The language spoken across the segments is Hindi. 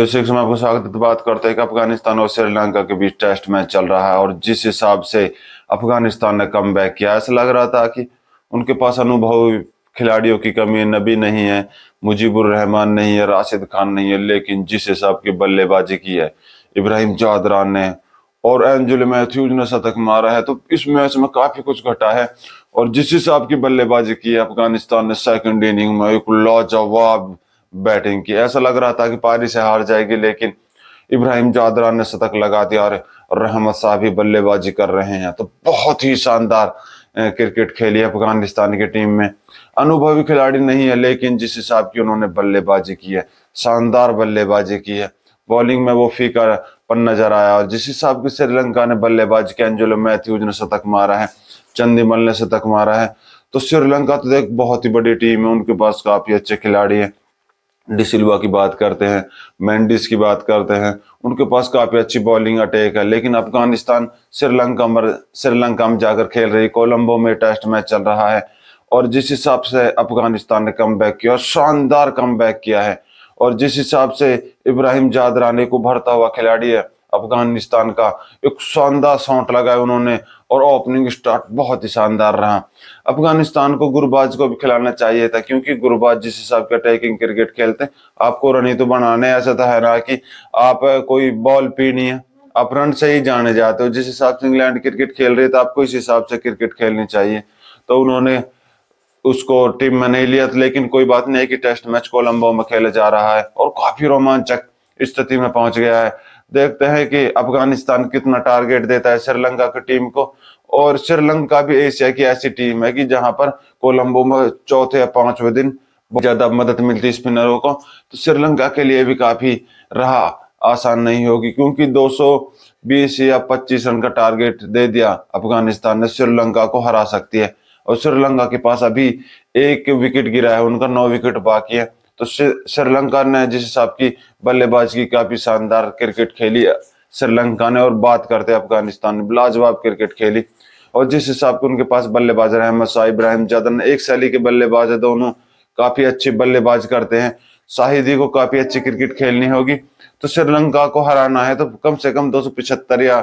दर्शक में आपको स्वागत है। बात करते हैं कि अफ़गानिस्तान और श्रीलंका के बीच टेस्ट मैच चल रहा है और जिस हिसाब से अफ़गानिस्तान ने कम बैक किया, ऐसा लग रहा था कि उनके पास अनुभवी खिलाड़ियों की कमी है, नबी नहीं है, मुजीबुर रहमान नहीं है, राशिद खान नहीं है, लेकिन जिस हिसाब की बल्लेबाजी की है, इब्राहिम जादरान ने और एंजुल मैथ्यूज ने शतक मारा है तो इस मैच में काफ़ी कुछ घटा है और जिस हिसाब की बल्लेबाजी की है, अफ़गानिस्तान ने सेकंड इनिंग में एक लाजवाब बैटिंग की। ऐसा लग रहा था कि पारी से हार जाएगी, लेकिन इब्राहिम जादरा ने शतक लगा दिया और रहमत साहब भी बल्लेबाजी कर रहे हैं। तो बहुत ही शानदार क्रिकेट खेली अफ़गानिस्तान की टीम में। अनुभवी खिलाड़ी नहीं है, लेकिन जिस हिसाब की उन्होंने बल्लेबाजी की है, शानदार बल्लेबाजी की है। बॉलिंग में वो फीका पन नज़र आया और जिस हिसाब की श्रीलंका ने बल्लेबाजी की, एंजुलो मैथ्यूज ने शतक मारा है, चंदीमल ने शतक मारा है। तो श्रीलंका तो देख, बहुत ही बड़ी टीम है, उनके पास काफ़ी अच्छे खिलाड़ी हैं। डिसिल्वा की बात करते हैं, मैंडिस की बात करते हैं, उनके पास काफ़ी अच्छी बॉलिंग अटैक है, लेकिन अफ़गानिस्तान श्रीलंका में श्रीलंका में जाकर खेल रही, कोलंबो में टेस्ट मैच चल रहा है, और जिस हिसाब से अफ़गानिस्तान ने कम बैक किया, शानदार कम बैक किया है, और जिस हिसाब से इब्राहिम जादरानी को भरता हुआ खिलाड़ी है अफ़गानिस्तान का एक शानदार शॉट लगाया उन्होंने और ओपनिंग स्टार्ट बहुत ही शानदार रहा। अफ़गानिस्तान को गुरबाज को भी खिलाना चाहिए था क्योंकि गुरबाज जिस हिसाब का अटैकिंग क्रिकेट खेलते आपको रन ही तो बनाने ऐसा था है ना कि आप कोई बॉल पीनी है। आप रन से ही जाने जाते हो। जिस हिसाब से इंग्लैंड क्रिकेट खेल रहे तो आपको इस हिसाब से क्रिकेट खेलनी चाहिए। तो उन्होंने उसको टीम में नहीं लिया लेकिन कोई बात नहीं है कि टेस्ट मैच कोलंबो में खेला जा रहा है और काफ़ी रोमांचक स्थिति में पहुँच गया है। देखते हैं कि अफ़गानिस्तान कितना टारगेट देता है श्रीलंका की टीम को। और श्रीलंका भी एशिया की ऐसी टीम है कि जहाँ पर कोलंबो में चौथे या पाँचवें दिन ज़्यादा मदद मिलती स्पिनरों को। तो श्रीलंका के लिए भी काफ़ी रहा आसान नहीं होगी, क्योंकि 220 या 25 रन का टारगेट दे दिया अफ़गानिस्तान ने। श्रीलंका को हरा सकती है। और श्रीलंका के पास अभी एक विकेट गिरा है, उनका नौ विकेट बाकी है। तो श्रीलंका ने जिस हिसाब की बल्लेबाजी की, काफ़ी शानदार क्रिकेट खेली, श्रीलंका ने और बात करते अफ़गानिस्तान ने लाजवाब क्रिकेट खेली। और जिस हिसाब के उनके पास बल्लेबाज अहमद शाह इब्राहिम जदन, एक शैली के बल्लेबाज है, दोनों काफ़ी अच्छी बल्लेबाज करते हैं। शाहिदी को काफ़ी अच्छी क्रिकेट खेलनी होगी। तो श्रीलंका को हराना है तो कम से कम दो या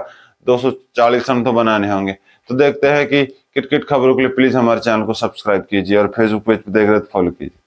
240 रन तो बनाने होंगे। तो देखते हैं कि क्रिकेट खबरों के लिए प्लीज़ हमारे चैनल को सब्सक्राइब कीजिए और फेसबुक पेज पर देख रहे तो फॉलो कीजिए।